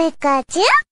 ピカチュウ